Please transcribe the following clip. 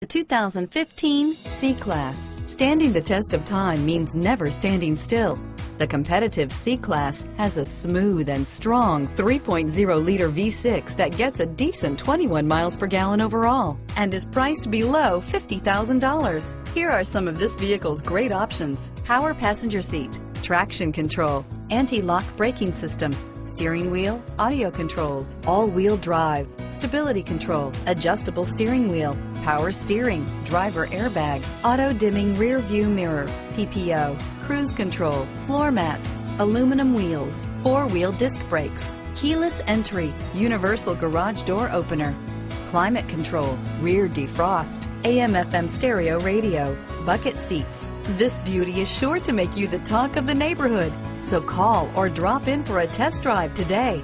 The 2015 C-Class. Standing the test of time means never standing still. The competitive C-Class has a smooth and strong 3.0-liter V6 that gets a decent 21 miles per gallon overall and is priced below $50,000. Here are some of this vehicle's great options. Power passenger seat, traction control, anti-lock braking system, steering wheel, audio controls, all-wheel drive, stability control, adjustable steering wheel, power steering, driver airbag, auto dimming rear view mirror, PPO, cruise control, floor mats, aluminum wheels, four wheel disc brakes, keyless entry, universal garage door opener, climate control, rear defrost, AM FM stereo radio, bucket seats. This beauty is sure to make you the talk of the neighborhood. So call or drop in for a test drive today.